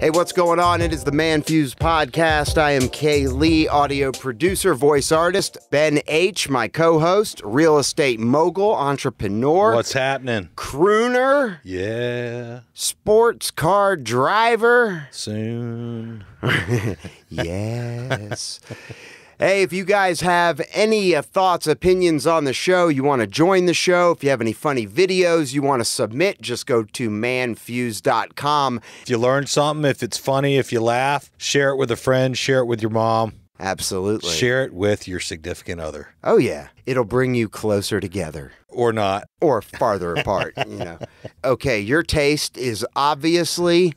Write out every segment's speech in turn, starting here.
Hey, what's going on? It is the ManFUzed podcast. I am K-Lee, audio producer, voice artist. Ben H, my co host, real estate mogul, entrepreneur, What's happening? crooner, Yeah, sports car driver. soon. Yes. Hey, if you guys have any uh, thoughts, opinions on the show, you want to join the show, if you have any funny videos you want to submit, just go to manfuzed.com. If you learn something, if it's funny, if you laugh, share it with a friend, share it with your mom, Absolutely. share it with your significant other Oh, yeah. It'll bring you closer together. or not. or farther apart, you know. Okay, your taste is obviously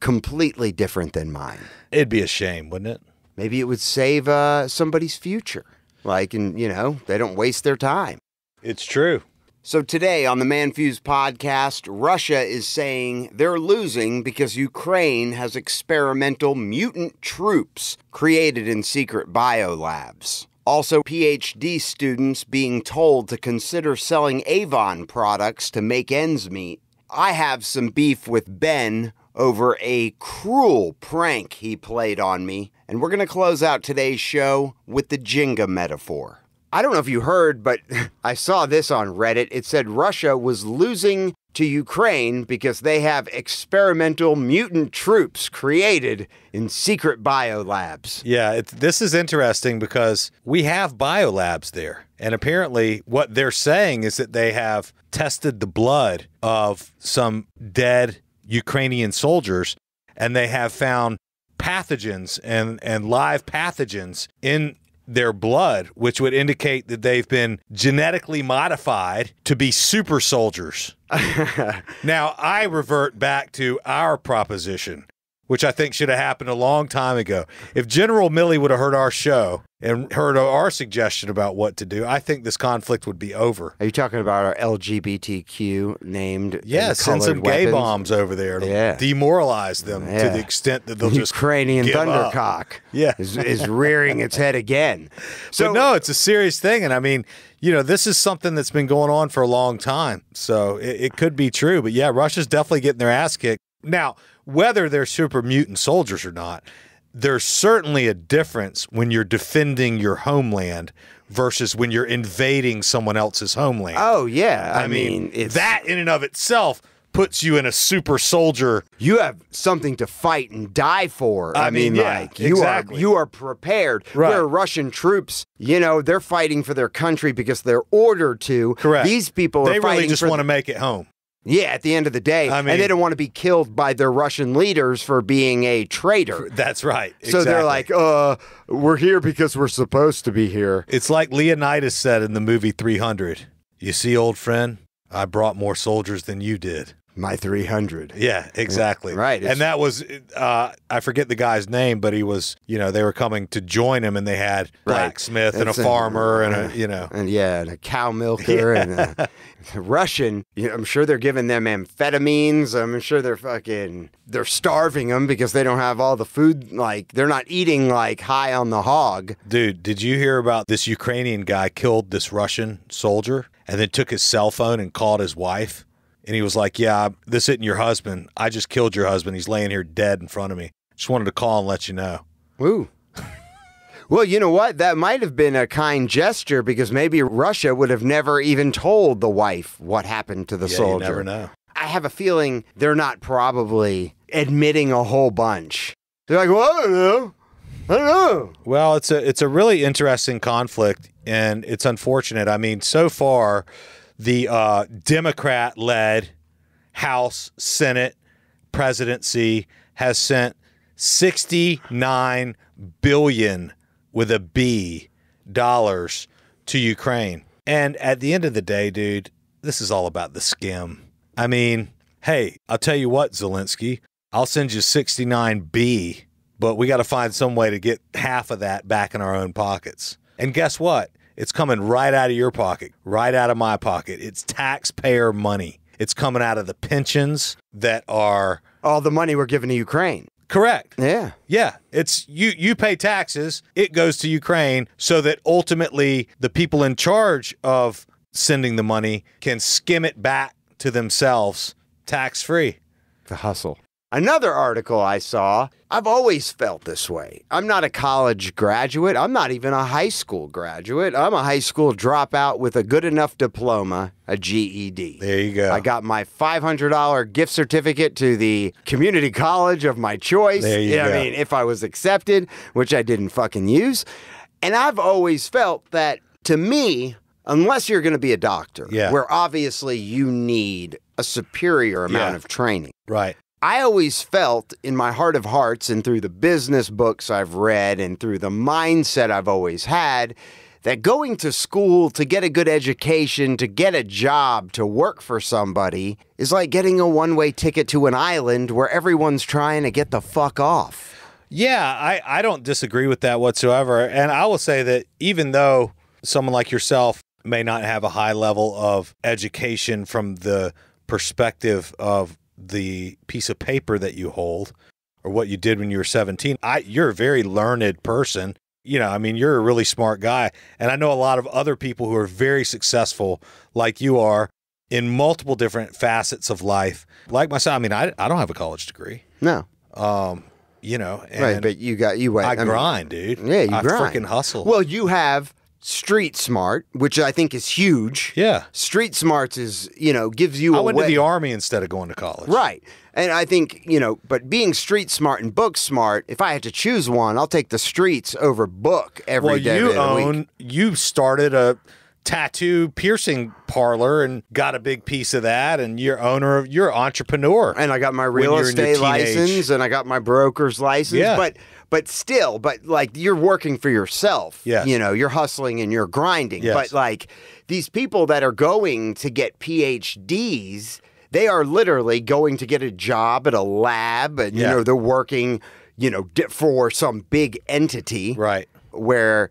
completely different than mine. It'd be a shame, wouldn't it? Maybe it would save uh, somebody's future. Like, and you know, they don't waste their time. It's true. So today on the ManFUzed podcast, Russia is saying they're losing because Ukraine has experimental mutant troops created in secret biolabs. Also, PhD students being told to consider selling Avon products to make ends meet. I have some beef with Ben over a cruel prank he played on me, and we're going to close out today's show with the Jenga metaphor. I don't know if you heard, but I saw this on Reddit. It said Russia was losing to Ukraine because they have experimental mutant troops created in secret biolabs. Yeah, this is interesting because we have biolabs there. And apparently, what they're saying is that they have tested the blood of some dead Ukrainian soldiers and they have found pathogens and, and live pathogens in their blood, which would indicate that they've been genetically modified to be super soldiers. now, I revert back to our proposition, which I think should have happened a long time ago. If General Milley would have heard our show and heard our suggestion about what to do, I think this conflict would be over. Are you talking about our LGBTQ named? Yeah, send some colored gay bombs over there to Yeah. demoralize them to the extent that they'll just Ukrainian thundercock. Yeah. is, is rearing its head again. So but no, it's a serious thing. And I mean, you know, this is something that's been going on for a long time. So it, it could be true. But yeah, Russia's definitely getting their ass kicked. Now, whether they're super mutant soldiers or not, there's certainly a difference when you're defending your homeland versus when you're invading someone else's homeland. Oh yeah, I, I mean, mean, it's that in and of itself puts you in a super soldier. you have something to fight and die for. I, I mean, yeah, like you exactly. are you are prepared. Right. Where Russian troops, you know, they're fighting for their country because they're ordered to. Correct. These people They are fighting really just want to make it home. Yeah. At the end of the day, I and they don't want to be killed by their Russian leaders for being a traitor. That's right. So they're like, uh, we're here because we're supposed to be here. It's like Leonidas said in the movie 300. You see, old friend, I brought more soldiers than you did. My 300. Yeah, exactly. Right, And that was, uh, I forget the guy's name, but he was, you know, they were coming to join him and they had Right. blacksmith and a a- farmer and a, you know. And yeah, and a cow milker and a, a Russian. You know, I'm sure they're giving them amphetamines. I'm sure they're fucking they're starving them because they don't have all the food. Like they're not eating like high on the hog. Dude, did you hear about this Ukrainian guy killed this Russian soldier and then took his cell phone and called his wife? And he was like, Yeah, this isn't your husband. I just killed your husband. He's laying here dead in front of me. Just wanted to call and let you know. Ooh. Well, you know what? That might have been a kind gesture because maybe Russia would have never even told the wife what happened to the Yeah, soldier. you never know. I have a feeling they're not probably admitting a whole bunch. They're like, well, I don't know. I don't know. Well, it's a it's a really interesting conflict, and it's unfortunate. I mean, so far, the uh, Democrat-led House, Senate, presidency has sent sixty-nine billion with a B dollars to Ukraine, and at the end of the day, dude, this is all about the skim. I mean, hey, I'll tell you what, Zelensky, I'll send you sixty-nine B but we got to find some way to get half of that back in our own pockets. And guess what? It's coming right out of your pocket, right out of my pocket. It's taxpayer money. It's coming out of the pensions that are All the money we're giving to Ukraine. correct. Yeah. Yeah, it's you you pay taxes, it goes to Ukraine so that ultimately the people in charge of sending the money can skim it back to themselves tax free. The hustle. Another article I saw, I've always felt this way. I'm not a college graduate. I'm not even a high school graduate. I'm a high school dropout with a good enough diploma, a GED. There you go. I got my $500 gift certificate to the community college of my choice. There you I go. mean, if I was accepted, which I didn't fucking use. And I've always felt that to me, unless you're going to be a doctor, Yeah. where obviously you need a superior amount Yeah. of training. right. I always felt in my heart of hearts and through the business books I've read and through the mindset I've always had that going to school to get a good education, to get a job, to work for somebody is like getting a one way ticket to an island where everyone's trying to get the fuck off. Yeah, I, I don't disagree with that whatsoever. And I will say that even though someone like yourself may not have a high level of education from the perspective of the piece of paper that you hold or what you did when you were 17, I you're a very learned person. You know, I mean, you're a really smart guy. And I know a lot of other people who are very successful like you are in multiple different facets of life. Like myself, I mean, I, I don't have a college degree. No. Um, you know, and right, but you got you went I mean, grind, dude. Yeah, you I grind. freaking hustle. Well, you have street smart, which I think is huge. yeah. Street smarts is, you know, gives you I a went way- to the army instead of going to college. Right. And I think, you know, but being street smart and book smart, if I had to choose one, I'll take the streets over book every Well, day you the week. own, you started a tattoo piercing parlor and got a big piece of that, and you're owner of, you're entrepreneur. And I got my real you're in your estate license and I got my broker's license. Yeah. But but still, but like you're working for yourself. Yes. You know, you're hustling and you're grinding. Yes. But like these people that are going to get PhDs, they are literally going to get a job at a lab and you know, they're working, you know, for some big entity. Right. where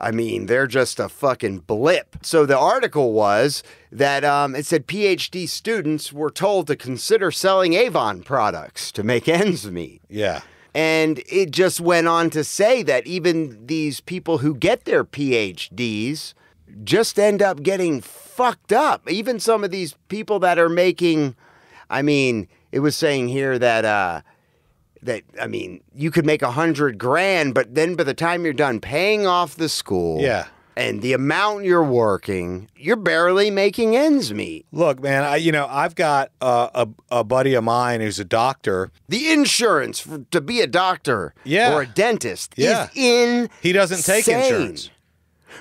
I mean, they're just a fucking blip. So the article was that um, it said PhD students were told to consider selling Avon products to make ends meet. Yeah. And it just went on to say that even these people who get their PhDs just end up getting fucked up. Even some of these people that are making, I mean, it was saying here that, uh, that I mean, you could make a hundred grand, but then by the time you're done paying off the school, Yeah. And the amount you're working, you're barely making ends meet. Look, man, I you know I've got uh, a a buddy of mine who's a doctor. The insurance for, to be a doctor Yeah. or a dentist Yeah. is in. He doesn't take insurance.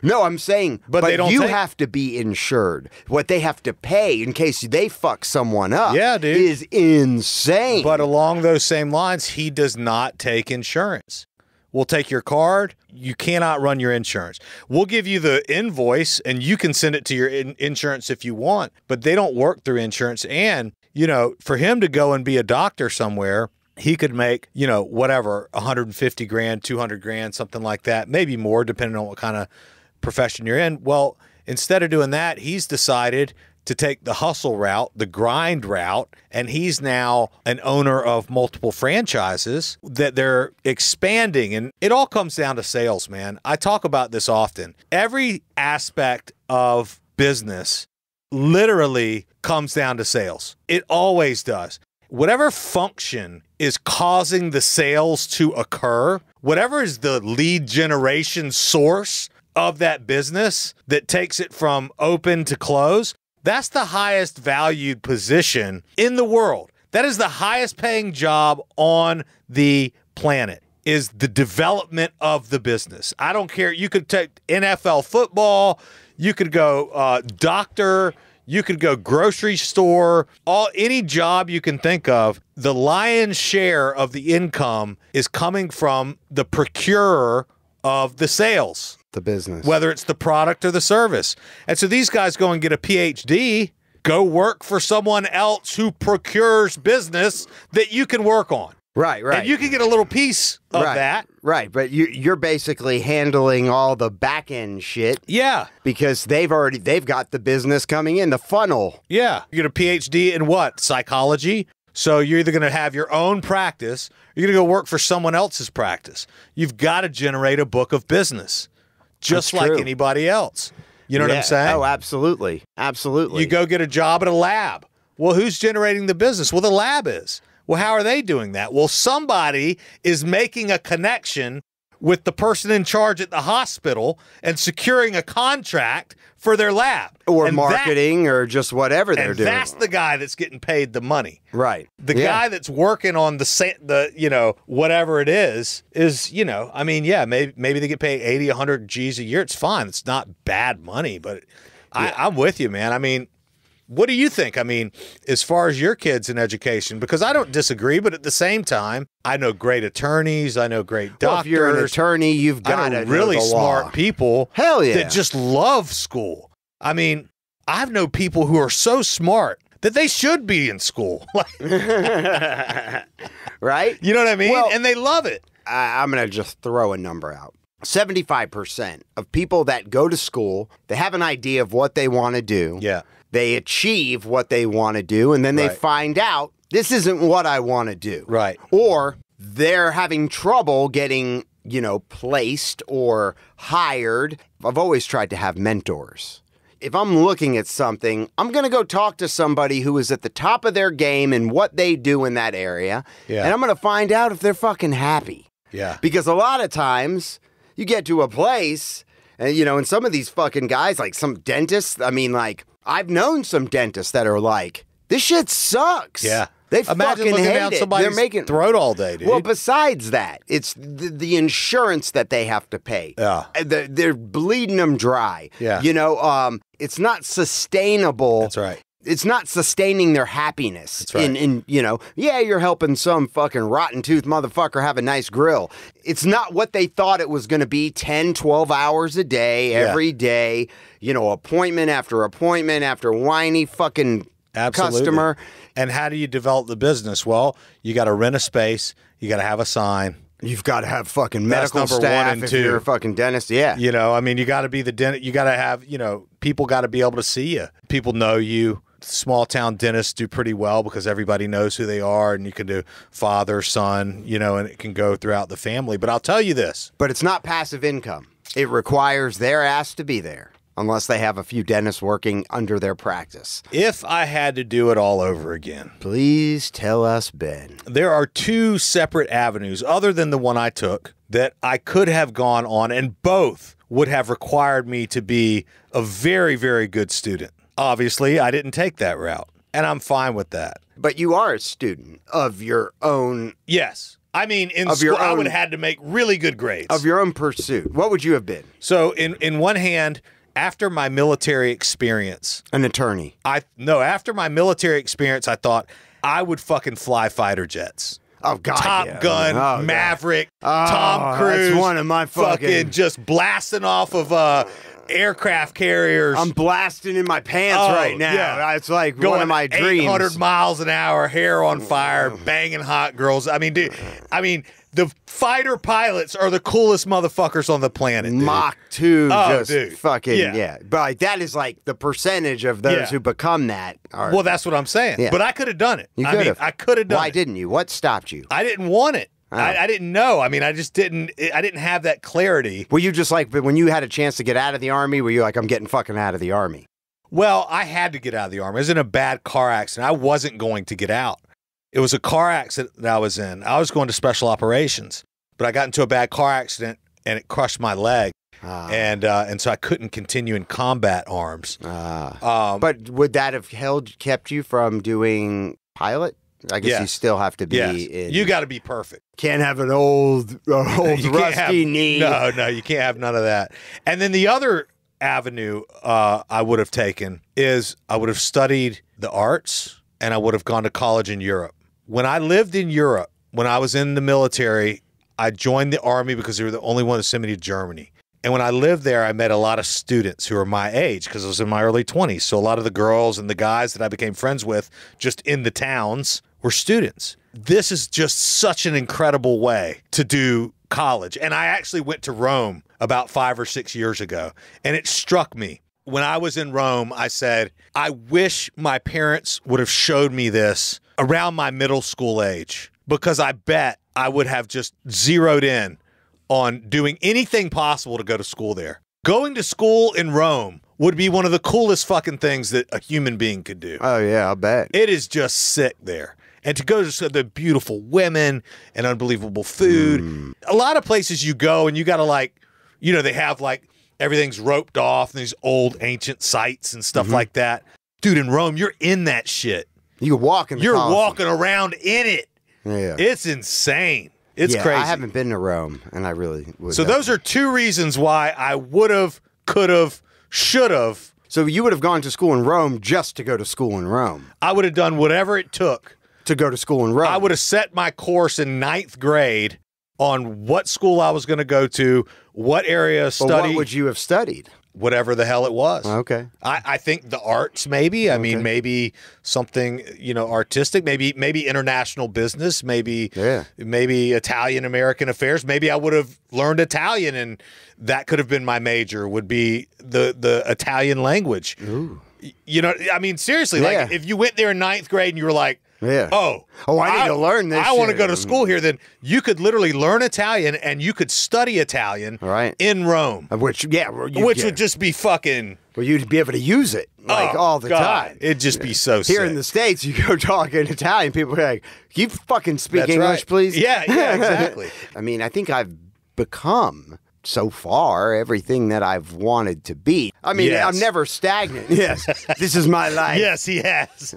No, I'm saying, But but, they don't you take- have to be insured. What they have to pay in case they fuck someone up, Yeah, dude. is insane. But along those same lines, he does not take insurance. We'll take your card. You cannot run your insurance. We'll give you the invoice and you can send it to your in- insurance if you want, but they don't work through insurance. And, you know, for him to go and be a doctor somewhere, he could make, you know, whatever, 150 grand, 200 grand, something like that, maybe more, depending on what kind of profession you're in. Well, instead of doing that, he's decided to take the hustle route, the grind route, and he's now an owner of multiple franchises that they're expanding. And it all comes down to sales, man. I talk about this often. Every aspect of business literally comes down to sales, it always does. Whatever function is causing the sales to occur, whatever is the lead generation source of that business that takes it from open to close, that's the highest valued position in the world. That is the highest paying job on the planet is the development of the business. I don't care. You could take NFL football, you could go uh, doctor, you could go grocery store, all any job you can think of. The lion's share of the income is coming from the procurer of the sales the business. whether it's the product or the service. And so these guys go and get a PhD, go work for someone else who procures business that you can work on. right, right. And you can get a little piece of right, that. Right, but you, you're basically handling all the back end shit Yeah. because they've already they've got the business coming in, the funnel. Yeah. You get a PhD in what? Psychology. So you're either going to have your own practice or you're going to go work for someone else's practice. You've got to generate a book of business just That's like true. anybody else. You know what I'm saying? Oh, absolutely, absolutely. You go get a job at a lab. Well, who's generating the business? Well, the lab is. Well, how are they doing that? Well, somebody is making a connection with the person in charge at the hospital and securing a contract for their lab or And that- marketing or just whatever they're and doing. that's the guy that's getting paid the money. right. The Yeah. guy that's working on the the you know whatever it is is you know I mean yeah maybe maybe they get paid 80 100 G's a year it's fine it's not bad money but I, I'm with you man I mean what do you think I mean as far as your kids in education because I don't disagree but at the same time I know great attorneys I know great Well, doctors if you're an attorney, you've I got know really smart law. people Hell yeah. that just love school. I mean, I've known people who are so smart that they should be in school. Right? you know what I mean? Well- and they love it. I, I'm going to just throw a number out. 75% of people that go to school, they have an idea of what they want to do. Yeah. They achieve what they want to do, and then they Right. find out this isn't what I want to do. Right. Or they're having trouble getting, you know, placed or hired. I've always tried to have mentors. If I'm looking at something, I'm going to go talk to somebody who is at the top of their game and what they do in that area. Yeah. And I'm going to find out if they're fucking happy. Yeah. Because a lot of times you get to a place and you know, and some of these fucking guys, like some dentists, I mean, like I've known some dentists that are like, this shit sucks. Yeah. They Imagine fucking hate down it. Somebody's They're making throat all day, dude. Well, besides that, it's the, the insurance that they have to pay. Yeah. Uh, They're, they're bleeding them dry. Yeah. You know, um, it's not sustainable That's right. It's not sustaining their happiness. That's right. In, in you know, yeah, you're helping some fucking rotten tooth motherfucker have a nice grill. It's not what they thought it was going to be 10, 12 hours a day, Yeah. every day, you know, appointment after appointment after whiny fucking Absolutely. customer. And how do you develop the business? Well, you got to rent a space, you got to have a sign. You've got to have fucking medical number one staff and if two. you're a fucking dentist. Yeah. You know, I mean, you got to be the dentist. You got to have, you know, people got to be able to see you. People know you. Small town dentists do pretty well because everybody knows who they are, and you can do father, son, you know, and it can go throughout the family. But I'll tell you this But it's not passive income. It requires their ass to be there unless they have a few dentists working under their practice. if I had to do it all over again, Please tell us, Ben. there are two separate avenues other than the one I took that I could have gone on, and both would have required me to be a very, very good student. Obviously, I didn't take that route, and I'm fine with that. But you are a student of your own Yes. I mean, in Of school, your I would have had to make really good grades. of your own pursuit. What would you have been? so, in in one hand, after my military experience, An attorney. I no, after my military experience, I thought I would fucking fly fighter jets. Oh God, Top yeah. Gun, Oh, God. Maverick, Oh, Tom that's Cruise. one of my fucking- just blasting off of uh, aircraft carriers. I'm blasting in my pants Oh, right now. yeah. It's like going one of my dreams. 800 miles an hour, hair on fire, mm. banging hot girls. I mean, dude, I mean, the fighter pilots are the coolest motherfuckers on the planet. dude. Mach 2 Oh, just dude. fucking Yeah. yeah. But like, that is like the percentage of those Yeah. who become that are Well, that's what I'm saying. Yeah. But I could have done it. you I could mean, have. I could have done Why it. didn't you? What stopped you? I didn't want it. I, I didn't know. I mean, I just didn't. I didn't have that clarity. Were you just like but when you had a chance to get out of the army, were you like, I'm getting fucking out of the army? Well, I had to get out of the army. I was in a bad car accident. I wasn't going to get out. It was a car accident that I was in. I was going to special operations, but I got into a bad car accident and it crushed my leg, Ah. and uh, and so I couldn't continue in combat arms. Ah. Um, But would that have held kept you from doing pilot? I guess you still have to be yes, in. you got to be perfect. can't have an old, uh, old rusty have- knee. No, no, you can't have none of that. And then the other avenue uh, I would have taken is I would have studied the arts and I would have gone to college in Europe. When I lived in Europe, when I was in the military, I joined the army because they were the only one to send me to Germany. And when I lived there, I met a lot of students who were my age because I was in my early 20s. So a lot of the girls and the guys that I became friends with just in the towns were students. This is just such an incredible way to do college. And I actually went to Rome about five or six years ago, and it struck me. When I was in Rome, I said, I wish my parents would have showed me this around my middle school age because I bet I would have just zeroed in on doing anything possible to go to school there. Going to school in Rome would be one of the coolest fucking things that a human being could do. Oh yeah, I'll bet. It is just sick there. and to go to the beautiful women and unbelievable food. Mm. A lot of places you go and you got to like, you know, they have like everything's roped off and these old ancient sites and stuff like that. Dude, in Rome, you're in that shit. You can walk in the You're walking around in it. Yeah. It's insane. It's yeah, crazy. I haven't been to Rome, and I really would. so those are two reasons why I would have, could have, should have. So you would have gone to school in Rome just to go to school in Rome. I would have done whatever it took. To go to school in Rome. I would have set my course in ninth grade on what school I was going to go to, what area of But study, what would you have studied? Whatever the hell it was. Oh, okay. I, I think the arts, maybe. I mean, maybe something you know artistic. Maybe maybe international business. Maybe Yeah. maybe Italian American affairs. Maybe I would have learned Italian, and that could have been my major. Would be the the Italian language. Y- You know, I mean, seriously, like if you went there in ninth grade and you were like, Yeah. oh, Oh, I need to learn this I want to go to school here. Then you could literally learn Italian and you could study Italian Right. in Rome, uh, Which, yeah, you, which yeah. would just be fucking well, you'd be able to use it oh, like oh, all the God. time. It'd just be so Here sick. in the states, you go talk in Italian, people are like, "You fucking speak That's English, right. please." Yeah, yeah, exactly. I mean, I think I've become so far everything that I've wanted to be. I mean, Yes. I'm never stagnant. yes, this is my life. yes, he has.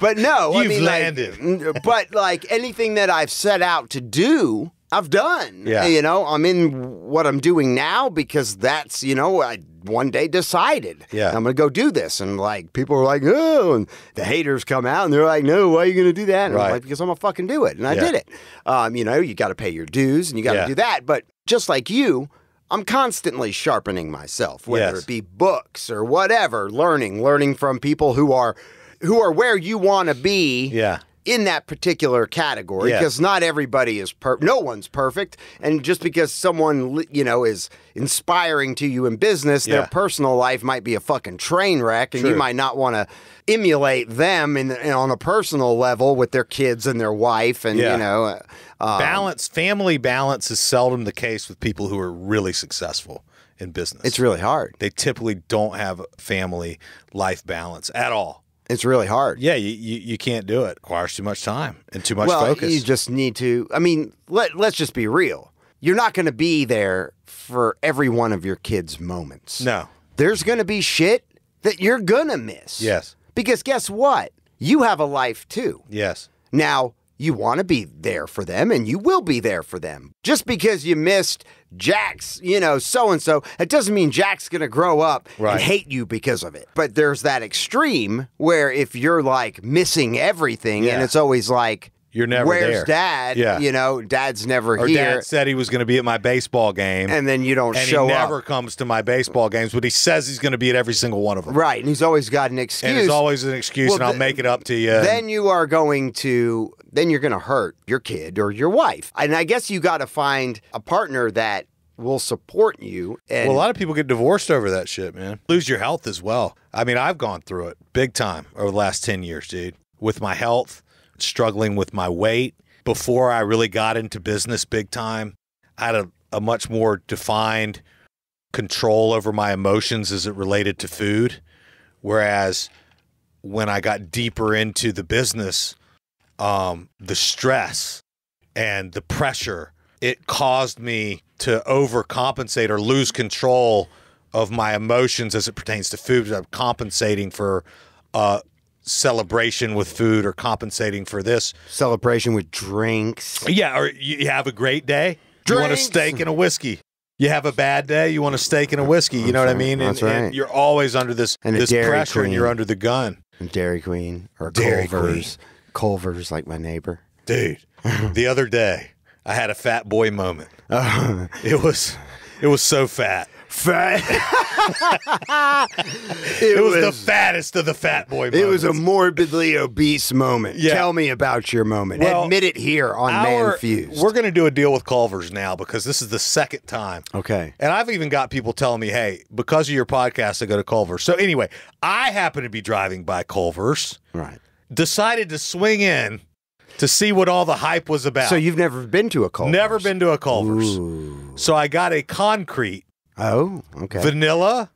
But no, I You've mean, landed. n- but like anything that I've set out to do, I've done. Yeah. you know, I'm in what I'm doing now because that's you know I one day decided. Yeah. I'm gonna go do this, and like people are like, oh, and the haters come out and they're like, no, why are you gonna do that? And Right. I'm like, because I'm gonna fucking do it, and I Yeah. did it. Um, you know, you got to pay your dues and you got to Yeah. do that, but just like you. I'm constantly sharpening myself, whether Yes. it be books or whatever, learning, learning from people who are who are where you want to be Yeah. in that particular category because not everybody is per no one's perfect and just because someone you know is inspiring to you in business Yeah. their personal life might be a fucking train wreck and you might not want to emulate them in, in- on a personal level with their kids and their wife and Yeah. you know uh, uh, balance, family balance is seldom the case with people who are really successful in business. it's really hard they typically don't have family life balance at all. It's really hard Yeah, you, you, you can't do it. requires too much time and too much well focus. you just need to i mean let, let's just be real you're not going to be there for every one of your kids moments no. there's going to be shit that you're going to miss. Yes. Because guess what? You have a life too. Yes. Now, you want to be there for them and you will be there for them. Just because you missed Jack's, you know, so and so, it doesn't mean Jack's going to grow up Right. and hate you because of it. But there's that extreme where if you're like missing everything and it's always like, You're never Where's there. dad? Yeah. You know, dad's never here. Or here. dad said he was going to be at my baseball game. and then you don't and show he never up. comes to my baseball games, but he says he's going to be at every single one of them. Right. And he's always got an excuse. And there's always an excuse, Well, and I'll make it up to you. then you are going to then you're going to hurt your kid or your wife and i guess you got to find a partner that will support you and well, a lot of people get divorced over that shit, man. Lose your health as well. I mean, I've gone through it big time over the last 10 years, dude. With my health, struggling with my weight. Before I really got into business big time, I had a, a much more defined control over my emotions as it related to food. Whereas when I got deeper into the business, um, the stress and the pressure, it caused me to overcompensate or lose control of my emotions as it pertains to food. I'm compensating for uh, celebration with food or compensating for this. celebration with drinks Yeah, or you have a great day, you want a steak and a whiskey. You have a bad day, you want a steak and a whiskey. You know what I mean? And, that's right. and you're always under this And this pressure, and you're under the gun, and dairy queen or Dairy culver's culver's like my neighbor dude. the other day, I had a fat boy moment. Uh, It was, it was so fat. Fat It, was, the fattest of the fat boy. it was a morbidly obese moment Yeah. tell me about your moment Well, admit it here on man Our- fused We're going to do a deal with Culver's now because this is the second time. okay And I've even got people telling me, hey, because of your podcast, I go to Culver's. So anyway, I happen to be driving by Culver's, right decided to swing in to see what all the hype was about. so you've never been to a culver's never been to a Culver's. Ooh. So I got a concrete oh okay vanilla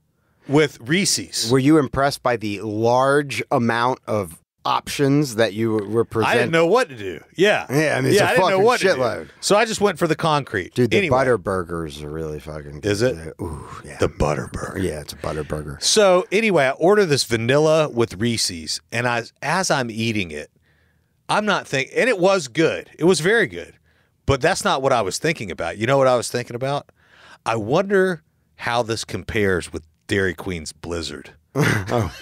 with Reese's. Were you impressed by the large amount of options that you were presented. I didn't know what to do. Yeah. Yeah, I mean, it's a I didn't know fucking what to do. shitload. So I just went for the concrete. Dude, the Anyway, butter burgers are really fucking. good. Is it? Ooh, yeah. The butter burger. yeah, it's a butter burger. So anyway, I order this vanilla with Reese's, and I, as I'm eating it, I'm not thinking, and it was good. It was very good, but that's not what I was thinking about. You know what I was thinking about? I wonder how this compares with Dairy Queen's Blizzard. oh.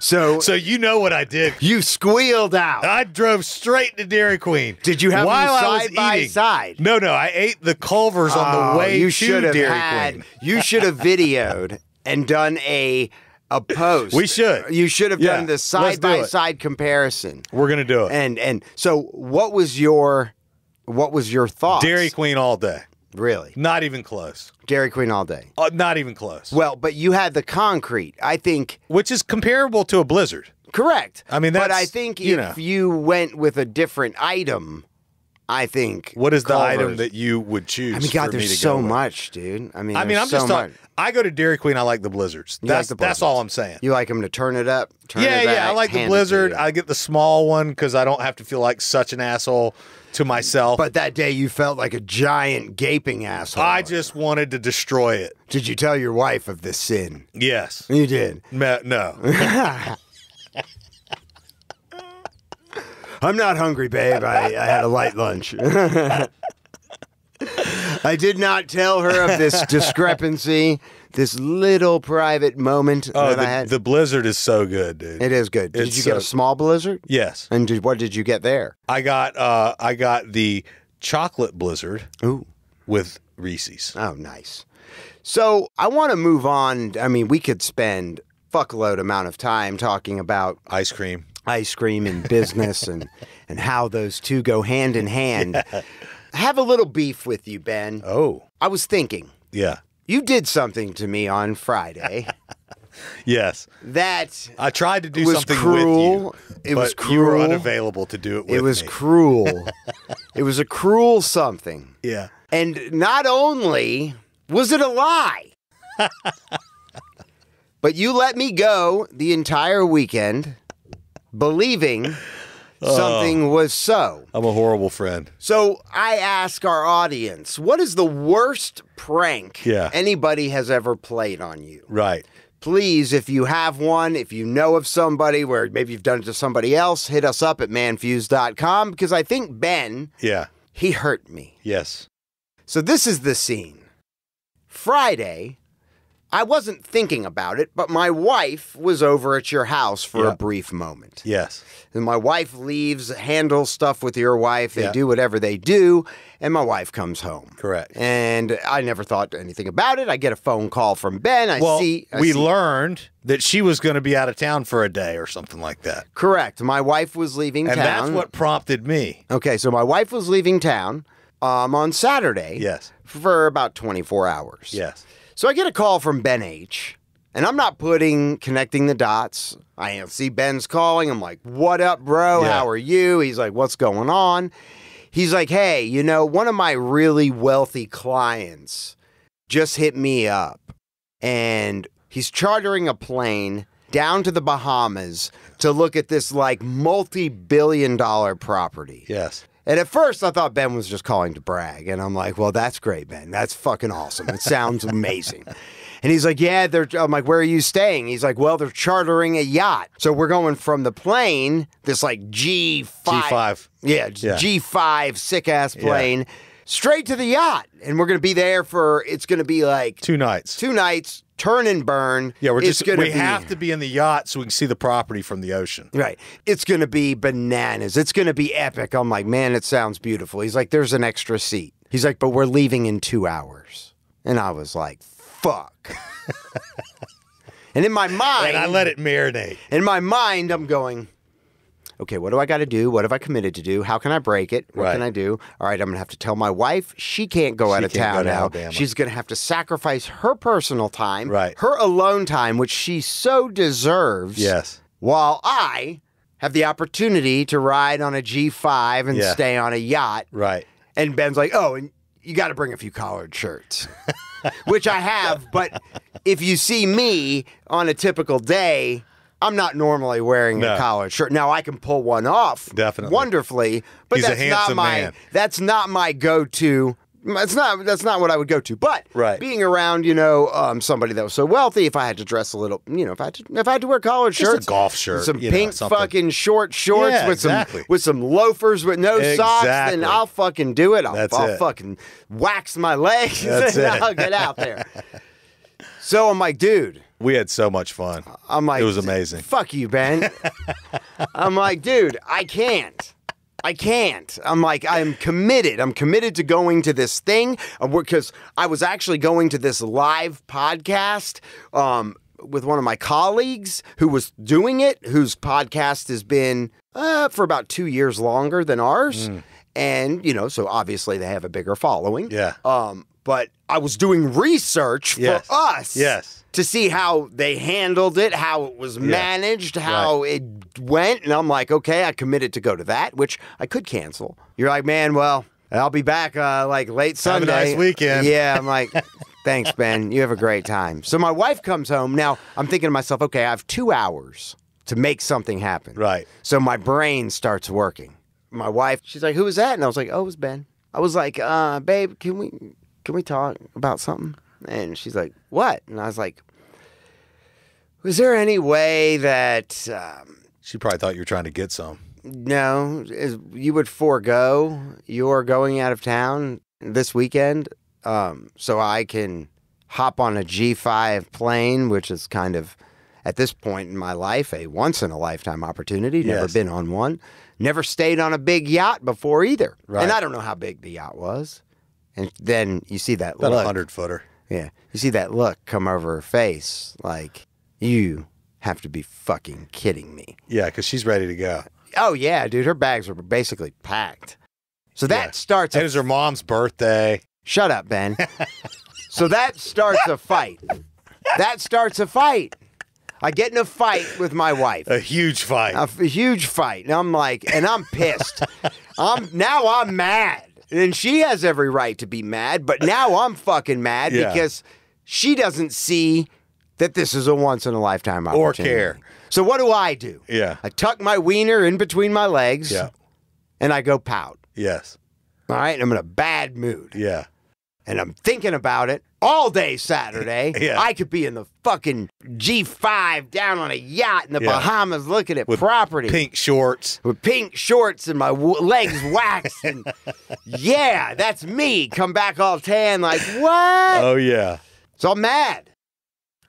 So, So you know what I did. you squealed out. I drove straight to Dairy Queen. Did you have while I was side by eating. side? No, no, I ate the Culvers on Oh, the way you to should have Dairy had. Queen. You should have videoed and done a a post. We should. You should have Yeah, done the side by it. side comparison. We're gonna do it. And and so, what was your what was your thought? Dairy Queen all day. Really? Not even close. Dairy Queen all day. Uh, not even close. Well, but you had the concrete. I think Which is comparable to a Blizzard. correct. I mean, but I think you if know. you went with a different item, I think What is the Culver's- item that you would choose? I mean, God, me there's to so go much, dude. I mean, I mean, I'm just talking. much. I go to Dairy Queen. I like the Blizzards. You like That's the that's all I'm saying. You like them to turn it up? Turn yeah, it back, yeah. I like the hand it to Blizzard. I get the small one because I don't have to feel like such an asshole to myself. But that day you felt like a giant gaping asshole. I just wanted to destroy it. Did you tell your wife of this sin? Yes. You did. Me- No. I'm not hungry, babe. I, I had a light lunch. I did not tell her of this discrepancy, this little private moment Oh, that I the, had. the Blizzard is so good, dude. it is good. Did it's you get a small blizzard? yes. And did, what did you get there? I got uh I got the chocolate Blizzard Ooh. with Reese's. Oh, nice. So I want to move on. I mean, we could spend fuckload amount of time talking about Ice cream. Ice cream and business and and how those two go hand in hand. I have a little beef with you, Ben. Oh. I was thinking Yeah. you did something to me on Friday Yes. that I tried to do something cruel. with you. It was but You were cruel. unavailable to do it with it was me. cruel. it was a cruel something. yeah. And not only was it a lie, but you let me go the entire weekend believing something was so. I'm a horrible friend. So I ask our audience, what is the worst prank Yeah. anybody has ever played on you? Right. Please, if you have one, if you know of somebody where maybe you've done it to somebody else, hit us up at manfuzed.com because I think Ben, Yeah. he hurt me. Yes. So this is the scene. Friday, I wasn't thinking about it, but my wife was over at your house for Yeah. a brief moment. Yes. And my wife leaves, handles stuff with your wife. They Yeah. do whatever they do, and my wife comes home. Correct. And I never thought anything about it. I get a phone call from Ben. I well, see. I we see- learned that she was going to be out of town for a day or something like that. Correct. My wife was leaving And town. that's what prompted me. Okay, so my wife was leaving town um, on Saturday. Yes. For about 24 hours. Yes. So I get a call from Ben H. And I'm not putting connecting the dots. I see Ben's calling. I'm like, "What up, bro? Yeah. How are you?" He's like, "What's going on?" He's like, "Hey, you know, one of my really wealthy clients just hit me up, and he's chartering a plane down to the Bahamas to look at this like multi-billion-dollar property." Yes. And at first, I thought Ben was just calling to brag. And I'm like, well, that's great, Ben. That's fucking awesome. It sounds amazing. And he's like, yeah, they're, I'm like, where are you staying? He's like, well, they're chartering a yacht. So we're going from the plane, this like G5. G5. Yeah, Yeah. G5 sick ass plane, straight to the yacht. And we're going to be there for, it's going to be like Two nights. two nights, turn and burn. Yeah, we're just gonna we be- have to be in the yacht so we can see the property from the ocean. Right. It's going to be bananas. It's going to be epic. I'm like, man, it sounds beautiful. He's like, there's an extra seat. He's like, but we're leaving in two hours. And I was like, fuck. and in my mind, And I let it marinate. in my mind, I'm going, okay, what do I got to do? What have I committed to do? How can I break it? What can I do? All right, I'm going to have to tell my wife she can't go out of can't go town to now. Alabama. She's going to have to sacrifice her personal time, Right. her alone time, which she so deserves Yes. while I have the opportunity to ride on a G5 and Yeah. stay on a yacht. Right. And Ben's like, oh, and you got to bring a few collared shirts, which I have. But if you see me on a typical day, I'm not normally wearing No. a collared shirt. Now I can pull one off Definitely. wonderfully, but He's that's not my man. that's not my go-to. That's not that's not what I would go to. But Right. being around, you know, um, somebody that was so wealthy, if I had to dress a little, you know, if I had to, if I had to wear collared Just a shirts, golf shirt, some you know, pink fucking short shorts Yeah, with exactly. some with some loafers with no socks, then I'll fucking do it. I'll, That's I'll it. fucking wax my legs That's and it. I'll get out there. so I'm like, dude. We had so much fun. I'm like, It was amazing. Fuck you, Ben. I'm like, dude, I can't. I can't. I'm like, I'm committed. I'm committed to going to this thing because I was actually going to this live podcast um, with one of my colleagues who was doing it, whose podcast has been uh, for about two years longer than ours. And, you know, so obviously they have a bigger following. Yeah. Um, but I was doing research for Yes. us Yes. To see how they handled it, how it was managed, how it went. And I'm like, okay, I committed to go to that, which I could cancel. You're like, man, well, I'll be back uh, like late Sunday. Have a nice weekend. Yeah, I'm like, thanks, Ben. You have a great time. So my wife comes home. Now I'm thinking to myself, okay, I have two hours to make something happen. Right. So my brain starts working. My wife, she's like, "Who was that?" And I was like, "Oh, it was Ben." I was like, uh, "Babe, can we can we talk about something?" And she's like, "What?" And I was like, "Was there any way that um, She probably thought you were trying to get some. no, is, you would forego your going out of town this weekend um, so I can hop on a G5 plane, which is kind of at this point in my life a once in a lifetime opportunity. Never Yes. been on one. Never stayed on a big yacht before either. Right. And I don't know how big the yacht was. And then you see that About look. hundred footer. Yeah. You see that look come over her face like, you have to be fucking kidding me. Yeah, because she's ready to go. Oh yeah, dude, her bags were basically packed. So that Yeah. starts. It was her mom's birthday. shut up, Ben. so that starts a fight. That starts a fight. I get in a fight with my wife. A huge fight. A huge fight, and I'm like, and I'm pissed. I'm now I'm mad, and she has every right to be mad, but now I'm fucking mad Yeah. because she doesn't see that this is a once in a lifetime opportunity. Or care. So what do I do? yeah. I tuck my wiener in between my legs. Yeah. and I go pout. Yes. All right, and I'm in a bad mood, Yeah. and I'm thinking about it all day Saturday. Yeah. I could be in the fucking G5 down on a yacht in the Yeah. Bahamas looking at With property Pink shorts. with pink shorts and my w- legs waxed, and yeah, that's me. Come back all tan, like what? Oh yeah. so I'm mad.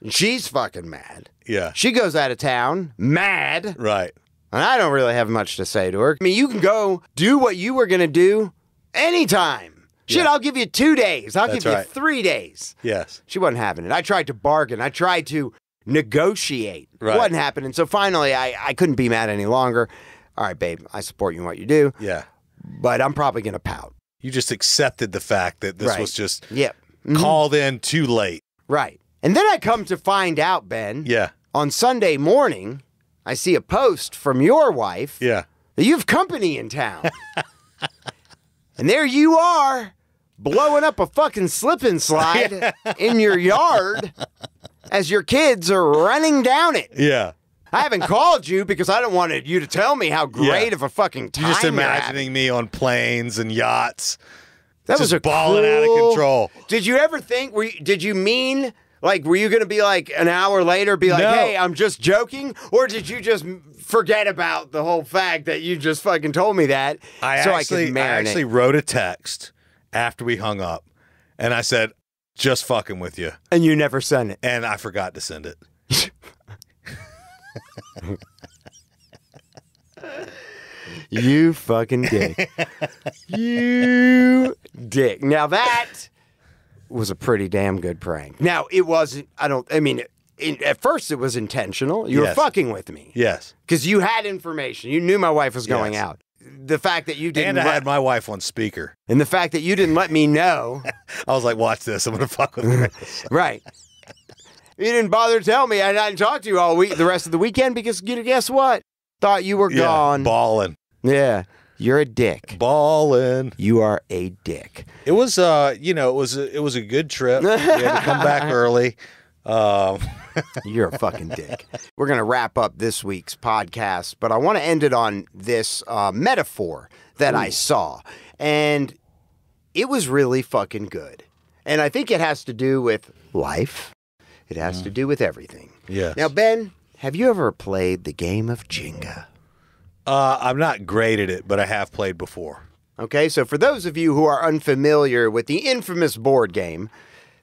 She's fucking mad. Yeah. She goes out of town, mad. Right. And I don't really have much to say to her. I mean, you can go do what you were going to do anytime. Shit, Yeah. I'll give you two days. I'll That's give you three days. Yes. She wasn't having it. I tried to bargain. I tried to negotiate. Right. Wasn't happening. So finally, I, I couldn't be mad any longer. All right, babe, I support you in what you do, Yeah. but I'm probably going to pout. You just accepted the fact that this Right. was just Yep. Mhm. called in too late. Right. And then I come to find out, Ben, Yeah. on Sunday morning, I see a post from your wife Yeah. that you have company in town. and there you are, blowing up a fucking slip and slide in your yard as your kids are running down it. Yeah. I haven't called you because I don't wanted you to tell me how great Yeah. of a fucking time You're just you're imagining me on planes and yachts. That was a balling out of control. Did you ever think? Were you, did you mean like were you going to be like an hour later, be like, No. "Hey, I'm just joking," or did you just forget about the whole fact that you just fucking told me that I so actually, I could I actually wrote a text after we hung up, and I said, "Just fucking with you," and you never sent it. and I forgot to send it. You fucking dick. you dick. Now that was a pretty damn good prank. Now it wasn't. I don't. I mean, in, at first it was intentional. You Yes. were fucking with me Yes, because you had information. You knew my wife was going Yes. out. The fact that you didn't, and I let- had my wife on speaker. and the fact that you didn't let me know, I was like, "Watch this! I'm gonna fuck with her." right? You didn't bother to tell me. I didn't talk to you all week, the rest of the weekend, because you know, guess what? Thought you were yeah, gone. balling, yeah, you're a dick. balling. You are a dick. It was, uh, you know, it was a, it was a good trip. we had to come back early. Um, You're a fucking dick. We're going to wrap up this week's podcast, but I want to end it on this uh, metaphor that I saw. And it was really fucking good. And I think it has to do with life, it has to do with everything. yes. Now, Ben, have you ever played the game of Jenga? Uh, I'm not great at it, but I have played before. Okay, so for those of you who are unfamiliar with the infamous board game,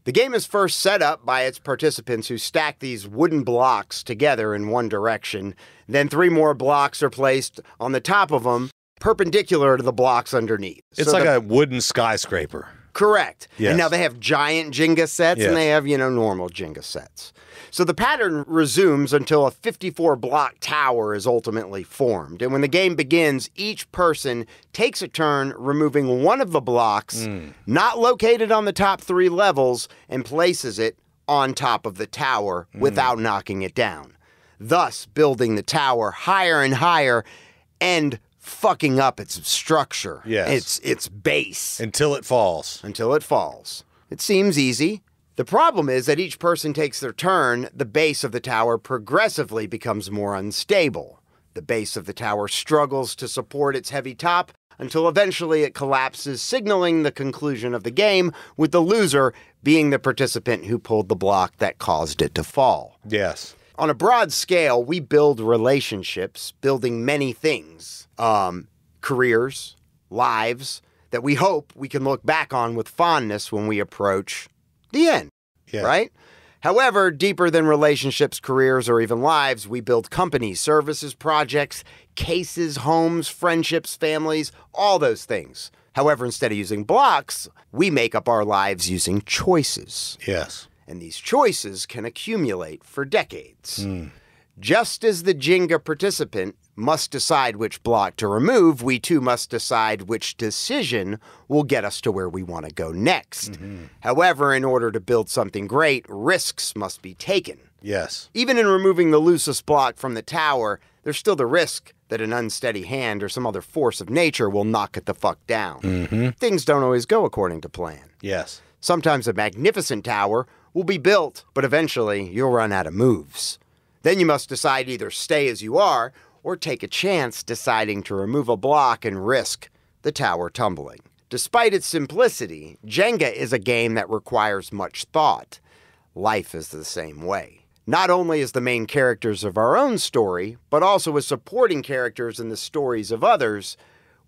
the game is first set up by its participants who stack these wooden blocks together in one direction. Then three more blocks are placed on the top of them, perpendicular to the blocks underneath. It's So like the- a wooden skyscraper. Correct. Yes. And now they have giant Jenga sets Yes. and they have, you know, normal Jenga sets. So the pattern resumes until a 54 block tower is ultimately formed. And when the game begins, each person takes a turn removing one of the blocks hmm. not located on the top three levels and places it on top of the tower hmm. without knocking it down, thus building the tower higher and higher and fucking up its structure, Yes. its its base Until it falls. until it falls. It seems easy. The problem is that each person takes their turn, the base of the tower progressively becomes more unstable. The base of the tower struggles to support its heavy top until eventually it collapses, signaling the conclusion of the game, with the loser being the participant who pulled the block that caused it to fall. Yes. On a broad scale, we build relationships, building many things um, careers, lives that we hope we can look back on with fondness when we approach the end, Yeah. right? However, deeper than relationships, careers, or even lives, we build companies, services, projects, cases, homes, friendships, families, all those things. However, instead of using blocks, we make up our lives using choices Yes. and these choices can accumulate for decades. Hmm. Just as the Jenga participant must decide which block to remove, we too must decide which decision will get us to where we want to go next. Mm-hmm. However, in order to build something great, risks must be taken. Yes. Even in removing the loosest block from the tower, there's still the risk that an unsteady hand or some other force of nature will knock it the fuck down. Mm-hmm. Things don't always go according to plan. Yes. Sometimes a magnificent tower will be built, but eventually you'll run out of moves. Then you must decide either stay as you are or take a chance deciding to remove a block and risk the tower tumbling. Despite its simplicity, Jenga is a game that requires much thought. Life is the same way. Not only as the main characters of our own story, but also as supporting characters in the stories of others,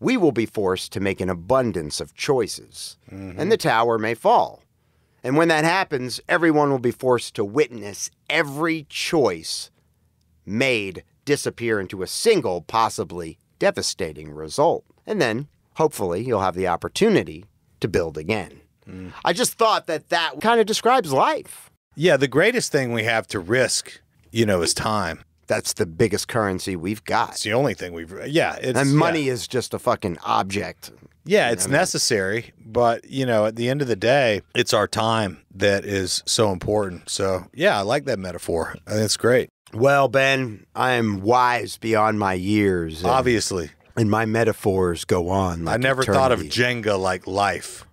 we will be forced to make an abundance of choices, mm-hmm. and the tower may fall. And when that happens, everyone will be forced to witness every choice made disappear into a single, possibly devastating result. And then, hopefully, you'll have the opportunity to build again. I just thought that that kind of describes life. Yeah. The greatest thing we have to risk, you know, is time. That's the biggest currency we've got. It's the only thing we've. Uh, yeah. It's And money Yeah, is just a fucking object. yeah it's necessary, but you know, at the end of the day, it's our time that is so important. So yeah, I like that metaphor. I think it's great. Well, Ben, I am wise beyond my years. and- Obviously, and my metaphors go on. I like never thought of. Jenga like life,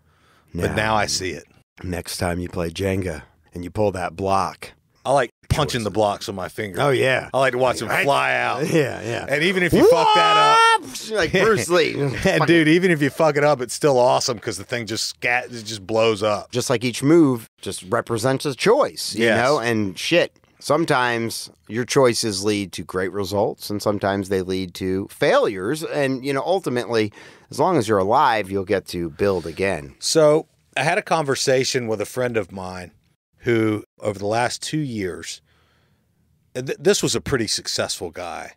but now I see it. Next time you play Jenga and you pull that block. I like punching the blocks with my finger. Oh yeah. I like to watch them fly out. Yeah, yeah. And even if you fuck that up, like Bruce Lee. and dude, even if you fuck it up, it's still awesome because the thing just scat, it just blows up. Just like each move just represents a choice, you Yes. know, and shit. Sometimes your choices lead to great results, and sometimes they lead to failures. And you know, ultimately, as long as you're alive, you'll get to build again. So I had a conversation with a friend of mine who, over the last two years, th- this was a pretty successful guy,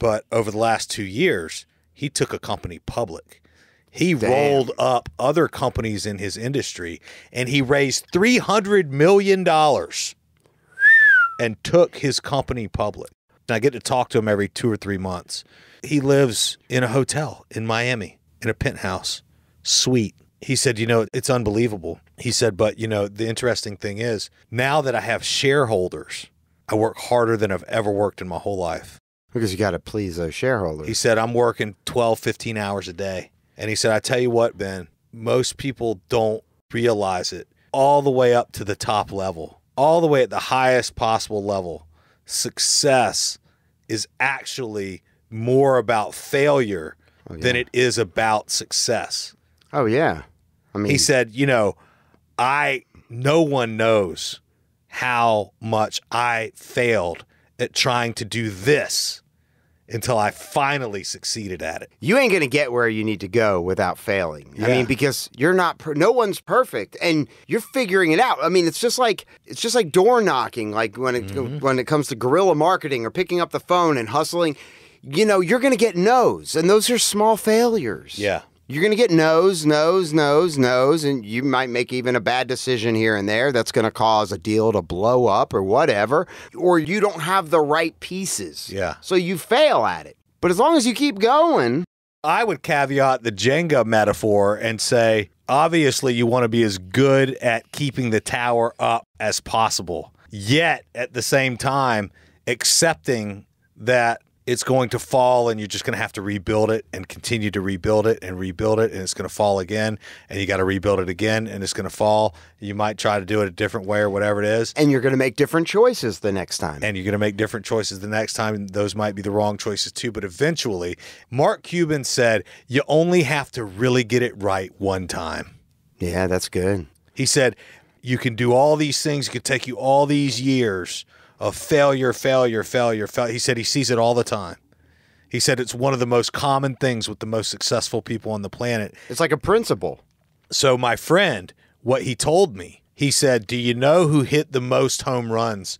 but over the last two years, he took a company public. He rolled up other companies in his industry and he raised $300 million and took his company public. And I get to talk to him every two or three months. He lives in a hotel in Miami, in a penthouse, suite. He said, You know, it's unbelievable. He said, But, you know, the interesting thing is now that I have shareholders, I work harder than I've ever worked in my whole life. Because you got to please those shareholders. He said, I'm working 12, 15 hours a day. And he said, I tell you what, Ben, most people don't realize it all the way up to the top level all the way at the highest possible level, success is actually more about failure oh, than it is about success. Oh yeah. I mean, He said, you know, I no one knows how much I failed at trying to do this until I finally succeeded at it. you ain't gonna get where you need to go without failing. I mean, because you're not. Per- no one's perfect, and you're figuring it out. I mean, it's just like it's just like door knocking. Like when it Mm-hmm. when it comes to guerrilla marketing or picking up the phone and hustling. You know, you're gonna get no's, and those are small failures. Yeah. You're going to get no's, no's, no's, no's, and you might make even a bad decision here and there that's going to cause a deal to blow up or whatever, or you don't have the right pieces. Yeah. So you fail at it. But as long as you keep going, I would caveat the Jenga metaphor and say, obviously, you want to be as good at keeping the tower up as possible, yet at the same time, accepting that it's going to fall and you're just going to have to rebuild it and continue to rebuild it and rebuild it and it's going to fall again and you got to rebuild it again and it's going to fall. You might try to do it a different way or whatever it is. and you're going to make different choices the next time. and you're going to make different choices the next time. Those might be the wrong choices too. But eventually, Mark Cuban said, you only have to really get it right one time. yeah, that's good. He said, you can do all these things. It could take you all these years of failure, failure, failure, failure. He said he sees it all the time. He said it's one of the most common things with the most successful people on the planet. It's like a principle. So, my friend, what he told me, he said, Do you know who hit the most home runs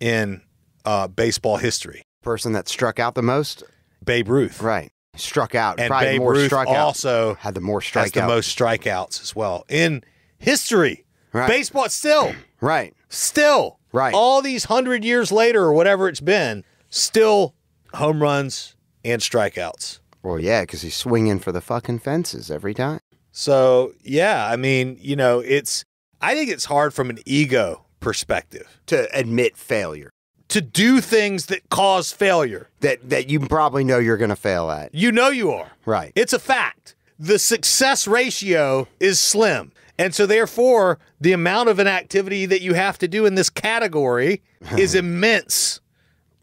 in uh, baseball history? Person that struck out the most, Babe Ruth. right? Struck out. And Probably Babe more Ruth also had the more has strikeout. the most strikeouts as well in history. Right. Baseball still, right. still, Right. All these hundred years later or whatever it's been, still home runs and strikeouts. Well, yeah, because he's swinging for the fucking fences every time. So yeah, I mean, you know, it's. I think it's hard from an ego perspective To admit failure. to do things that cause failure. that that you probably know you're going to fail at. You know you are. Right. It's a fact. The success ratio is slim. And so, therefore, the amount of an activity that you have to do in this category is immense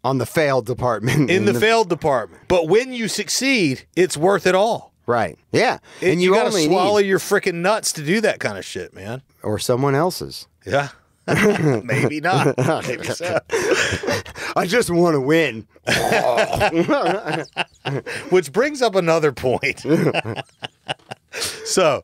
On the failed department. in the failed department. But when you succeed, it's worth it all. right. Yeah. And and you, you, got to swallow need, your freaking nuts to do that kind of shit, man. or someone else's. Yeah. Maybe not. Maybe so. I just want to win. Which brings up another point. so,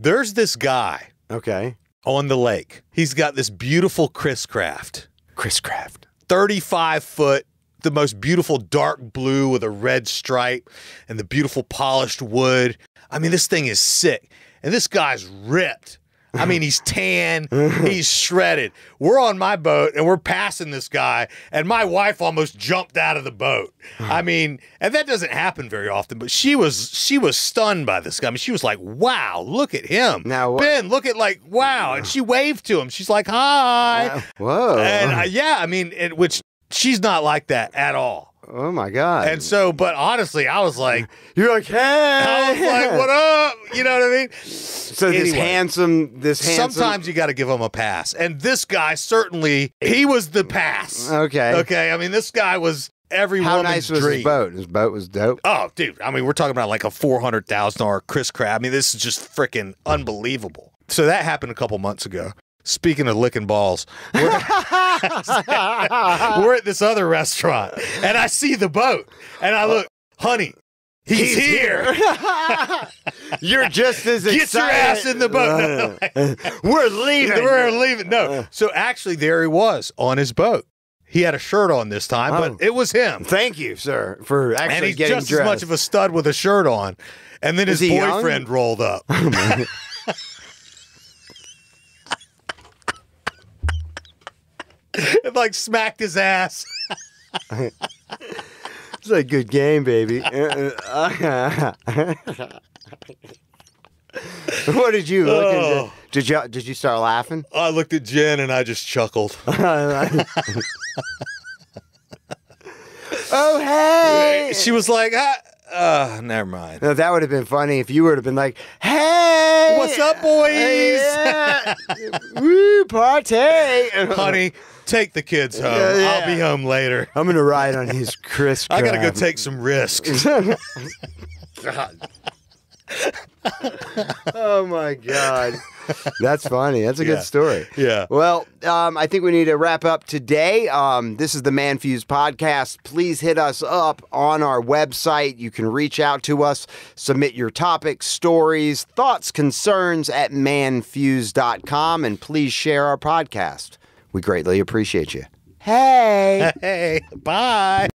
there's this guy Okay. on the lake. He's got this beautiful Chris Craft. Chris Craft. 35 foot, the most beautiful dark blue with a red stripe and the beautiful polished wood. I mean, this thing is sick. And this guy's ripped. I mean, he's tan, he's shredded. We're on my boat and we're passing this guy, and my wife almost jumped out of the boat. I mean, and that doesn't happen very often, but she was she was stunned by this guy. I mean, she was like, "Wow, look at him!" Now, Ben, look at like, "Wow!" And she waved to him. She's like, "Hi." Whoa. And uh, yeah, I mean, it, which she's not like that at all. Oh my God. And so, but honestly, I was like, you're like, hey. I was like, what up? You know what I mean? So this handsome, this handsome. Sometimes you got to give him a pass. And this guy certainly, he was the pass. Okay. Okay. I mean, this guy was every How woman's nice was dream. his boat? His boat was dope. Oh, dude. I mean, we're talking about like a four hundred thousand dollar Chris Craft. I mean, this is just freaking unbelievable. So that happened a couple months ago. Speaking of licking balls, we're, we're at this other restaurant, and I see the boat, and I look, honey, he's, here. You're just as Get your ass in the boat. We're leaving. We're leaving. No. Uh. So actually, there he was on his boat. He had a shirt on this time, Oh. but it was him. Thank you, sir, for actually And he's getting just dressed. as much of a stud with a shirt on. And then Is his he young? boyfriend rolled up. Oh, and like smacked his ass. It's a good game, baby. Uh, uh, uh. what did you look Oh. Did you did you start laughing? I looked at Jen and I just chuckled. oh hey! She was like, I, Uh, never mind. Now, that would have been funny if you would have been like, "Hey, What's up, boys? Yeah. Woo, party, Honey, take the kids home. Yeah, yeah. I'll be home later. I'm gonna ride on his Chris. I gotta go take some risks. Oh my god, that's funny. That's a Yeah. good story. Yeah. Well, um, I think we need to wrap up today. Um, this is the ManFUzed podcast. Please hit us up on our website. You can reach out to us, submit your topics, stories, thoughts, concerns at manfuzed.com, and please share our podcast. We greatly appreciate you. Hey. hey, bye.